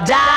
die.